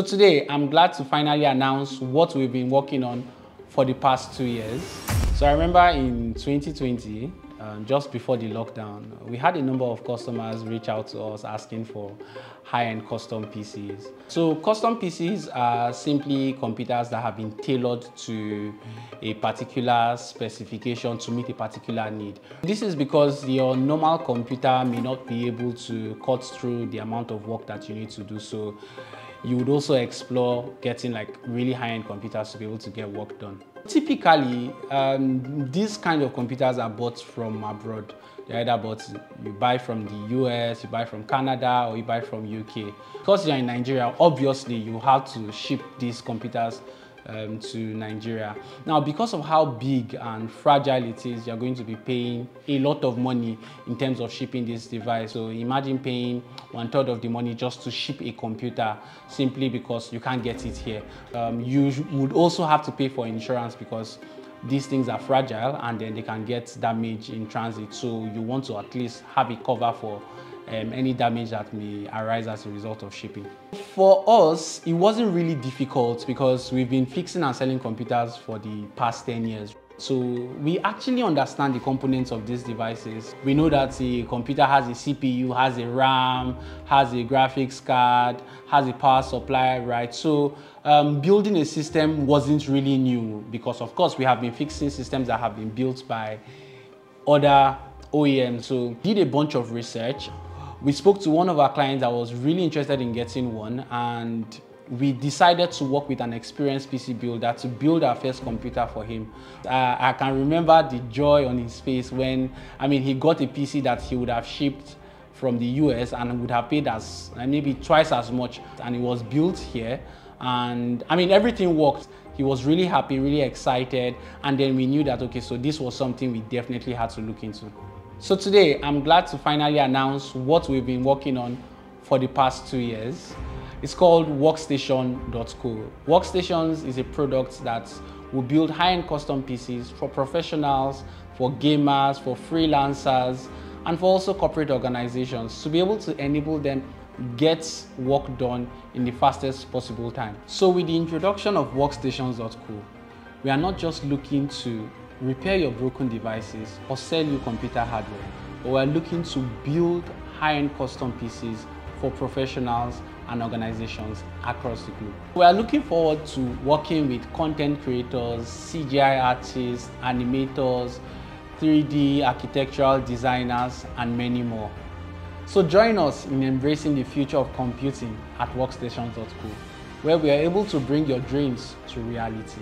So today, I'm glad to finally announce what we've been working on for the past two years. So I remember in 2020, um, just before the lockdown, we had a number of customers reach out to us asking for high-end custom PCs. So custom PCs are simply computers that have been tailored to a particular specification to meet a particular need. This is because your normal computer may not be able to cut through the amount of work that you need to do. So you would also explore getting like really high-end computers to be able to get work done. Typically, um, these kind of computers are bought from abroad. They're either bought, you buy from the US, you buy from Canada, or you buy from UK. Because you're in Nigeria, obviously you have to ship these computers um, to Nigeria. Now, because of how big and fragile it is, you're going to be paying a lot of money in terms of shipping this device. So imagine paying one third of the money just to ship a computer simply because you can't get it here. Um, you would also have to pay for insurance because these things are fragile and then they can get damaged in transit. So you want to at least have a cover for um, any damage that may arise as a result of shipping. For us, it wasn't really difficult because we've been fixing and selling computers for the past 10 years. So we actually understand the components of these devices. We know that a computer has a CPU, has a RAM, has a graphics card, has a power supply, right? So um, building a system wasn't really new because of course we have been fixing systems that have been built by other OEMs. So did a bunch of research we spoke to one of our clients that was really interested in getting one and we decided to work with an experienced PC builder to build our first computer for him. Uh, I can remember the joy on his face when, I mean, he got a PC that he would have shipped from the US and would have paid us uh, maybe twice as much and it was built here. And I mean, everything worked. He was really happy, really excited. And then we knew that, okay, so this was something we definitely had to look into. So today, I'm glad to finally announce what we've been working on for the past two years. It's called Workstation.co. Workstations is a product that will build high-end custom PCs for professionals, for gamers, for freelancers, and for also corporate organizations to be able to enable them get work done in the fastest possible time. So with the introduction of Workstations.co, we are not just looking to repair your broken devices, or sell you computer hardware. But we're looking to build high-end custom PCs for professionals and organizations across the globe. We are looking forward to working with content creators, CGI artists, animators, 3D architectural designers, and many more. So join us in embracing the future of computing at workstations.co, where we are able to bring your dreams to reality.